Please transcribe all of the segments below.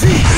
無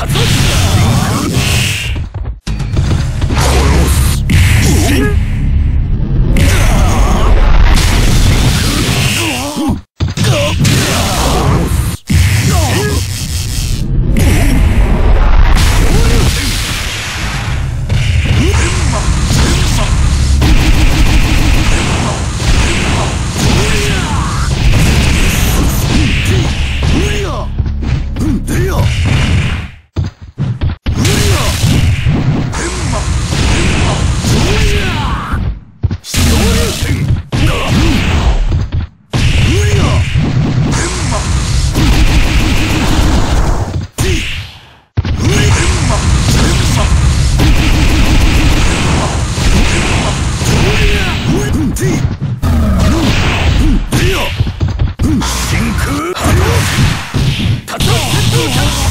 活動 hate